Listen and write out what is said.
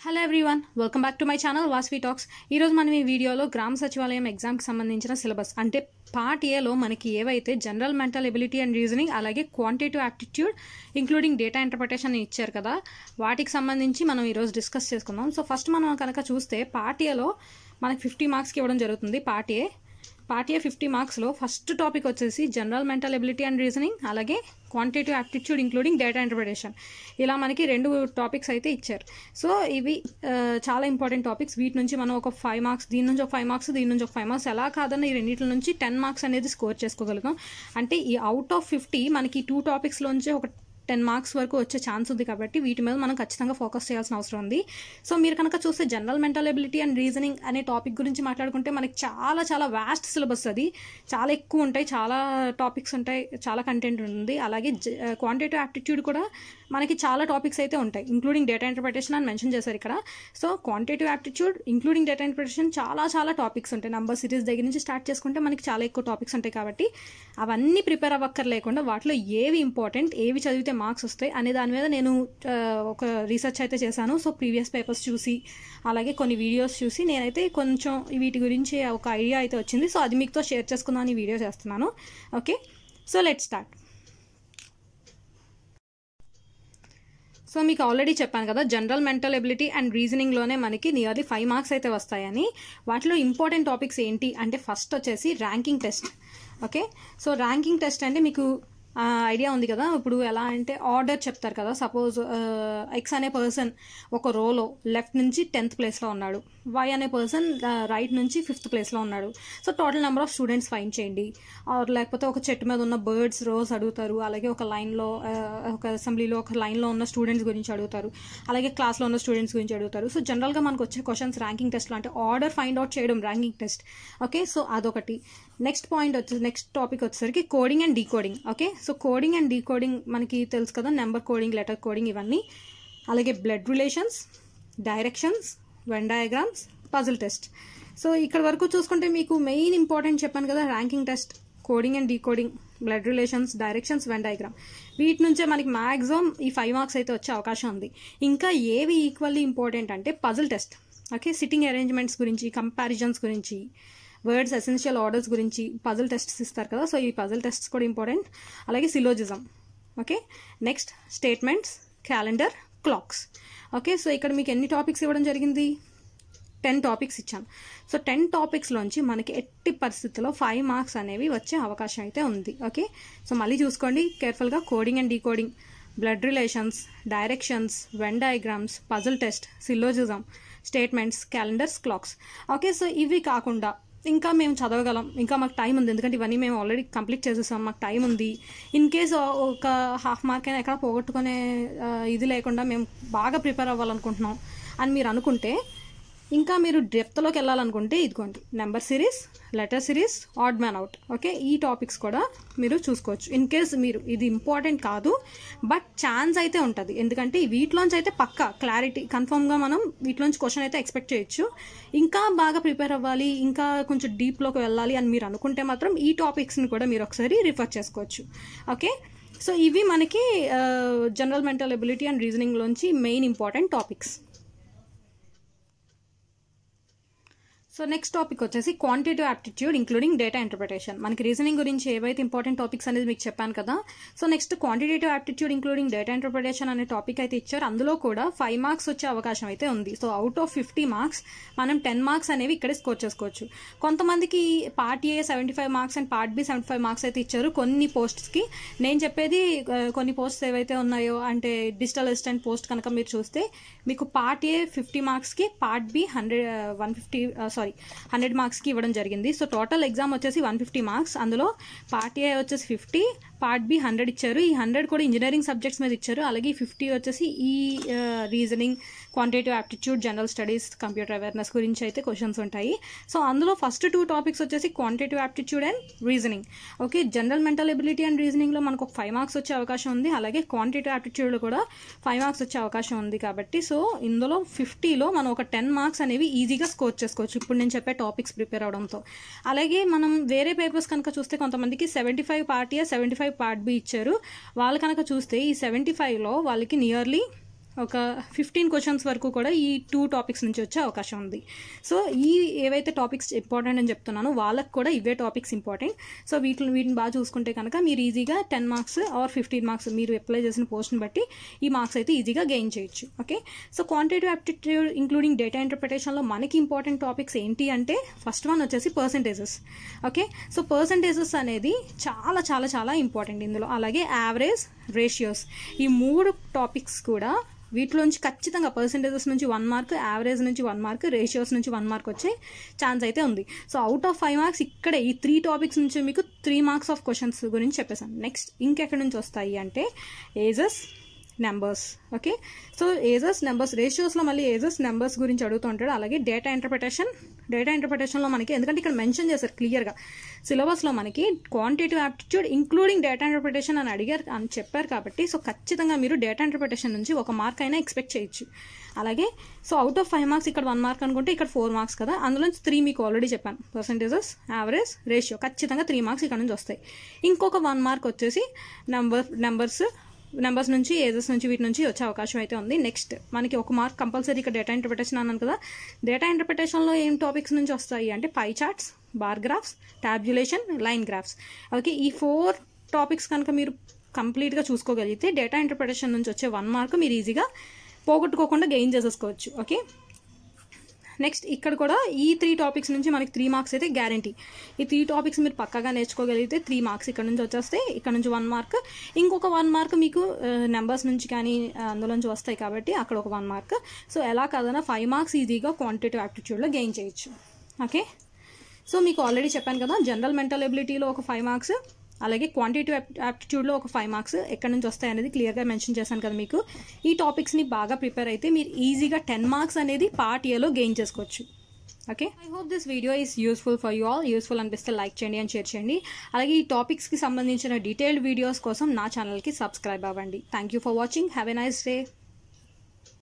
Hello everyone welcome back to my channel Vasvi talks ఈరోజు మనం ఈ వీడియోలో గ్రామ సచివాలయం ఎగ్జామ్కి సంబంధించిన సిలబస్ అంటే పార్ట్ ఏలో మనకి ఏవైతే general mental ability and reasoning అలాగే quantitative aptitude including data interpretation ఇచ్చారు కదా వాటికి సంబంధించి మనం ఈరోజు డిస్కస్ చేసుకుందాం. సో ఫస్ట్ మనం కనుక చూస్తే పార్ట్ ఏలో మనకి ఫిఫ్టీ మార్క్స్కి ఇవ్వడం జరుగుతుంది part A part A fifty మార్క్స్లో first topic వచ్చేసి general mental ability and reasoning అలాగే quantitative aptitude including data interpretation ఇలా మనకి రెండు టాపిక్స్ అయితే ఇచ్చారు. సో ఇవి uh, చాలా ఇంపార్టెంట్ టాపిక్స్ వీటి నుంచి మనం ఒక ఫైవ్ మార్క్స్ దీని నుంచి ఒక ఫైవ్ మార్క్స్ దీని నుంచి ఒక ఫైవ్ మార్క్స్ ఎలా కాదన్న ఈ రెండింటి నుంచి టెన్ మార్క్స్ అనేది స్కోర్ చేసుకోగలుగుతాం. అంటే ఈ అవుట్ ఆఫ్ ఫిఫ్టీ మనకి టూ టాపిక్స్లోంచి ఒక టెన్ మార్క్స్ వరకు వచ్చే ఛాన్స్ ఉంది కాబట్టి వీటి మీద మనం ఖచ్చితంగా ఫోకస్ చేయాల్సిన అవసరం ఉంది. సో మీరు కనుక చూస్తే general mental ability and reasoning అనే టాపిక్ గురించి మాట్లాడుకుంటే మనకి చాలా చాలా వాస్ట్ సిలబస్ అది. చాలా ఎక్కువ ఉంటాయి చాలా టాపిక్స్ ఉంటాయి చాలా కంటెంట్ ఉంది అలాగే క్వాంటిటివ్ యాప్టిట్యూడ్ కూడా మనకి చాలా టాపిక్స్ అయితే ఉంటాయి ఇంక్లూడింగ్ డేటా ఇంటర్ప్రిటేషన్ అని మెన్షన్ చేశారు ఇక్కడ. So quantitative aptitude including data interpretation చాలా చాలా టాపిక్స్ ఉంటాయి. నంబర్ సిరీస్ దగ్గర నుంచి స్టార్ట్ చేసుకుంటే మనకి చాలా ఎక్కువ టాపిక్స్ ఉంటాయి కాబట్టి అవన్నీ ప్రిపేర్ అవ్వక్కర్ లేకుండా వాటిలో ఏవి ఇంపార్టెంట్ ఏవి చదివితే మార్క్స్ వస్తాయి. అనే దాని మీద నేను ఒక రీసెర్చ్ అయితే చేశాను. సో ప్రీవియస్ పేపర్స్ చూసి అలాగే కొన్ని వీడియోస్ చూసి నేనైతే కొంచెం వీటి గురించి ఒక ఐడియా అయితే వచ్చింది. సో అది మీతో షేర్ చేసుకుందాం ఈ వీడియో చేస్తున్నాను. Okay so let start so మీకు ఆల్రెడీ చెప్పాను కదా జనరల్ మెంటల్ ఎబిలిటీ అండ్ రీజనింగ్లోనే మనకి నియర్లీ ఫైవ్ మార్క్స్ అయితే వస్తాయని. వాటిలో ఇంపార్టెంట్ టాపిక్స్ ఏంటి? అంటే ఫస్ట్ వచ్చేసి ranking test okay so ranking test అంటే మీకు ఐడియా ఉంది కదా? ఇప్పుడు ఎలా అంటే ఆర్డర్ చెప్తారు కదా సపోజ్ ఎక్స్ అనే పర్సన్ ఒక రోలో లెఫ్ట్ నుంచి టెన్త్ ప్లేస్లో ఉన్నాడు. వై అనే పర్సన్ రైట్ నుంచి ఫిఫ్త్ ప్లేస్లో ఉన్నాడు. So total number of students find చేయండి. ఆర్ లేకపోతే ఒక చెట్టు మీద ఉన్న బర్డ్స్ రోస్ అడుగుతారు. అలాగే ఒక లైన్లో ఒక అసెంబ్లీలో ఒక లైన్లో ఉన్న స్టూడెంట్స్ గురించి అడుగుతారు. అలాగే క్లాస్లో ఉన్న స్టూడెంట్స్ గురించి అడుగుతారు. సో జనరల్గా మనకు వచ్చే క్వశ్చన్స్ ర్యాంకింగ్ టెస్ట్లో అంటే ఆర్డర్ ఫైండ్ అవుట్ చేయడం ర్యాంకింగ్ టెస్ట్. ఓకే? సో అదొకటి. నెక్స్ట్ పాయింట్ వచ్చేసి నెక్స్ట్ టాపిక్ వచ్చేసరికి coding and decoding okay so coding and decoding మనకి తెలుసు కదా నెంబర్ కోడింగ్ లెటర్ కోడింగ్ ఇవన్నీ. అలాగే blood relations directions Venn diagrams puzzle test so ఇక్కడ వరకు చూసుకుంటే మీకు మెయిన్ ఇంపార్టెంట్ చెప్పాను కదా ranking test coding and decoding blood relations directions Venn diagram వీటి నుంచే మనకి మ్యాక్సిమం ఈ ఫైవ్ మార్క్స్ అయితే వచ్చే అవకాశం ఉంది. ఇంకా ఏవి ఈక్వల్లీ ఇంపార్టెంట్ అంటే puzzle test okay sitting arrangements గురించి కంపారిజన్స్ గురించి వర్డ్స్ ఎసెన్షియల్ ఆర్డర్స్ గురించి పజల్ టెస్ట్స్ ఇస్తారు కదా సో ఈ పజల్ టెస్ట్స్ కూడా ఇంపార్టెంట్ అలాగే syllogism okay next statements calendar clocks okay so ఇక్కడ మీకు ఎన్ని టాపిక్స్ ఇవ్వడం జరిగింది? టెన్ టాపిక్స్ ఇచ్చాను సో టెన్ టాపిక్స్లోంచి మనకి ఎట్టి పరిస్థితుల్లో ఫైవ్ మార్క్స్ అనేవి వచ్చే అవకాశం అయితే ఉంది ఓకే సో మళ్ళీ చూసుకోండి. కేర్ఫుల్గా coding and decoding blood relations directions Venn diagrams puzzle test syllogism statements calendars clocks okay so ఇవి కాకుండా ఇంకా మేము చదవగలం. ఇంకా మాకు టైం ఉంది. ఎందుకంటే ఇవన్నీ మేము ఆల్రెడీ కంప్లీట్ చేసేసాం. మాకు టైం ఉంది. ఇన్ కేస్ ఒక హాఫ్ మార్క్ అయినా ఎక్కడ పోగొట్టుకునే ఇది లేకుండా మేము బాగా ప్రిపేర్ అవ్వాలనుకుంటున్నాం అని మీరు అనుకుంటే ఇంకా మీరు డెప్త్లోకి వెళ్ళాలనుకుంటే ఇదిగోండి number series letter series odd man out okay ఈ టాపిక్స్ కూడా మీరు చూసుకోవచ్చు. ఇన్ కేస్ మీరు ఇది ఇంపార్టెంట్ కాదు బట్ ఛాన్స్ అయితే ఉంటుంది. ఎందుకంటే వీటిలోంచి అయితే పక్కా క్లారిటీ కన్ఫర్మ్గా మనం వీటిలోంచి క్వశ్చన్ అయితే ఎక్స్పెక్ట్ చేయొచ్చు. ఇంకా బాగా ప్రిపేర్ అవ్వాలి ఇంకా కొంచెం డీప్లోకి వెళ్ళాలి అని మీరు అనుకుంటే మాత్రం ఈ టాపిక్స్ని కూడా మీరు ఒకసారి రిఫర్ చేసుకోవచ్చు. ఓకే సో ఇవి మనకి general mental ability and రీజనింగ్లోంచి main important topics so next topic వచ్చేసి quantitative aptitude including data interpretation మనకి రీజనింగ్ గురించి ఏవైతే ఇంపార్టెంట్ టాపిక్స్ అనేది మీకు చెప్పాను కదా so next quantitative aptitude including data interpretation అనే టాపిక్ అయితే ఇచ్చారు. అందులో కూడా ఫైవ్ మార్క్స్ వచ్చే అవకాశం అయితే ఉంది. So out of fifty marks మనం టెన్ మార్క్స్ అనేవి ఇక్కడే స్కోర్ చేసుకోవచ్చు. కొంతమందికి part A seventy five marks and part B seventy five marks అయితే ఇచ్చారు. కొన్ని పోస్ట్స్కి నేను చెప్పేది కొన్ని పోస్ట్స్ ఏవైతే ఉన్నాయో అంటే డిజిటల్ అసిస్టెంట్ పోస్ట్ కనుక మీరు చూస్తే మీకు పార్ట్ ఏ ఫిఫ్టీ మార్క్స్కి part B hundred one fifty sorry hundred మార్క్స్కి ఇవ్వడం జరిగింది. సో టోటల్ ఎగ్జామ్ వచ్చేసి వన్ ఫిఫ్టీ మార్క్స్. అందులో పార్ట్ ఏ వచ్చేసి ఫిఫ్టీ పార్ట్ బి హండ్రెడ్ ఇచ్చారు. ఈ హండ్రెడ్ కూడా ఇంజనీరింగ్ సబ్జెక్ట్స్ మీద ఇచ్చారు. అలాగే ఫిఫ్టీ వచ్చేసి ఈ reasoning quantitative aptitude general studies computer awareness గురించి అయితే క్వశ్చన్స్ ఉంటాయి. సో అందులో ఫస్ట్ టూ టాపిక్స్ వచ్చేసి quantitative aptitude and reasoning okay general mental ability and రీజనింగ్లో మనకు ఒక ఫైవ్ మార్క్స్ వచ్చే అవకాశం ఉంది. అలాగే క్వాంటిటివ్ యాప్టిట్యూడ్లో కూడా ఫైవ్ మార్క్స్ వచ్చే అవకాశం ఉంది కాబట్టి సో ఇందులో ఫిఫ్టీలో మనం ఒక టెన్ మార్క్స్ అనేవి ఈజీగా స్కోర్ చేసుకోవచ్చు. ఇప్పుడు నేను చెప్పే టాపిక్స్ ప్రిపేర్ అవడంతో. అలాగే మనం వేరే పేపర్స్ కనుక చూస్తే కొంతమందికి seventy five part A seventy five part B ఇచ్చారు. వాళ్ళు కనుక చూస్తే ఈ సెవెంటీ ఫైవ్లో వాళ్ళకి నియర్లీ ఒక ఫిఫ్టీన్ క్వశ్చన్స్ వరకు కూడా ఈ టూ టాపిక్స్ నుంచి వచ్చే అవకాశం ఉంది. సో ఈ ఏవైతే టాపిక్స్ ఇంపార్టెంట్ అని చెప్తున్నానో వాళ్ళకి కూడా ఇవే టాపిక్స్ ఇంపార్టెంట్ సో వీటిని వీటిని బాగా చూసుకుంటే కనుక మీరు ఈజీగా ten marks or fifteen marks మీరు అప్లై చేసిన పోస్ట్ని బట్టి ఈ మార్క్స్ అయితే ఈజీగా గెయిన్ చేయొచ్చు. Okay so quantitative aptitude including data ఇంటర్ప్రిటేషన్లో మనకి ఇంపార్టెంట్ టాపిక్స్ ఏంటి అంటే ఫస్ట్ వన్ వచ్చేసి పర్సంటేజెస్ ఓకే సో పర్సంటేజెస్ అనేది చాలా చాలా చాలా ఇంపార్టెంట్ ఇందులో. అలాగే యావరేజ్ రేషియోస్ ఈ మూడు టాపిక్స్ కూడా వీటిలోంచి ఖచ్చితంగా పర్సంటేజెస్ నుంచి వన్ మార్క్ యావరేజ్ నుంచి వన్ మార్క్ రేషియోస్ నుంచి వన్ మార్క్ వచ్చే ఛాన్స్ అయితే ఉంది. So out of five marks ఇక్కడే ఈ త్రీ టాపిక్స్ నుంచి మీకు త్రీ మార్క్స్ ఆఫ్ క్వశ్చన్స్ గురించి చెప్పేసాను నెక్స్ట్ ఇంకెక్కడి నుంచి వస్తాయి అంటే ages numbers okay so ages numbers రేషియోస్లో మళ్ళీ ఏజెస్ నెంబర్స్ గురించి అడుగుతూ ఉంటాడు. అలాగే డేటా ఇంటర్ప్రిటేషన్ డేటా ఇంటర్ప్రిటేషన్లో మనకి ఎందుకంటే ఇక్కడ మెన్షన్ చేశారు క్లియర్గా సిలబస్లో మనకి quantitative aptitude including data interpretation అని అడిగారు అని చెప్పారు కాబట్టి సో ఖచ్చితంగా మీరు డేటా ఇంటర్ప్రిటేషన్ నుంచి ఒక మార్క్ అయినా ఎక్స్పెక్ట్ చేయొచ్చు. అలాగే so out of five marks ఇక్కడ వన్ మార్క్ అనుకుంటే ఇక్కడ ఫోర్ మార్క్స్ కదా అందులో నుంచి త్రీ మీకు ఆల్రెడీ చెప్పాను. పర్సంటేజెస్ యావరేజ్ రేషియో ఖచ్చితంగా త్రీ మార్క్స్ ఇక్కడ నుంచి వస్తాయి. ఇంకొక వన్ మార్క్ వచ్చేసి నెంబర్ నెంబర్స్ నెంబర్స్ నుంచి ఏజెస్ నుంచి వీటి నుంచి వచ్చే అవకాశం అయితే ఉంది. నెక్స్ట్ మనకి ఒక మార్క్ కంపల్సరీ ఇక్కడ డేటా ఇంటర్ప్రిటేషన్ అన్నాను కదా. డేటా ఇంటర్ప్రిటేషన్లో ఏం టాపిక్స్ నుంచి వస్తాయి అంటే pie charts bar graphs tabulation line graphs okay ఈ ఫోర్ టాపిక్స్ కనుక మీరు కంప్లీట్గా చూసుకోగలిగితే డేటా ఇంటర్ప్రిటేషన్ నుంచి వచ్చే వన్ మార్క్ మీరు ఈజీగా పోగొట్టుకోకుండా గెయిన్ చేసేసుకోవచ్చు. ఓకే? నెక్స్ట్ ఇక్కడ కూడా ఈ త్రీ టాపిక్స్ నుంచి మనకి త్రీ మార్క్స్ అయితే గ్యారంటీ ఈ త్రీ టాపిక్స్ మీరు పక్కగా నేర్చుకోగలిగితే త్రీ మార్క్స్ ఇక్కడ నుంచి వచ్చేస్తే ఇక్కడ నుంచి వన్ మార్క్ ఇంకొక వన్ మార్క్ మీకు నెంబర్స్ నుంచి కానీ అందులోంచి వస్తాయి కాబట్టి అక్కడ ఒక వన్ మార్క్ సో ఎలా కాదన్నా ఫైవ్ మార్క్స్ ఈజీగా క్వాంటిటీ యాప్టిట్యూడ్లో గెయిన్ చేయొచ్చు. ఓకే సో మీకు ఆల్రెడీ చెప్పాను కదా జనరల్ మెంటల్ ఎబిలిటీలో ఒక ఫైవ్ మార్క్స్ అలాగే క్వాంటిటీ యాప్టిట్యూడ్లో ఒక ఫైవ్ మార్క్స్ ఎక్కడి నుంచి వస్తాయి అనేది క్లియర్గా మెన్షన్ చేశాను కదా మీకు. ఈ టాపిక్స్ని బాగా ప్రిపేర్ అయితే మీరు ఈజీగా టెన్ మార్క్స్ అనేది పార్ట్ ఇయర్లో గెయిన్ చేసుకోవచ్చు. Okay I hope this video is useful for you all useful అనిపిస్తే లైక్ చేయండి అని షేర్ చేయండి. అలాగే ఈ టాపిక్స్కి సంబంధించిన డీటెయిల్డ్ వీడియోస్ కోసం నా ఛానల్కి సబ్స్క్రైబ్ అవ్వండి. Thank you for watching have a nice day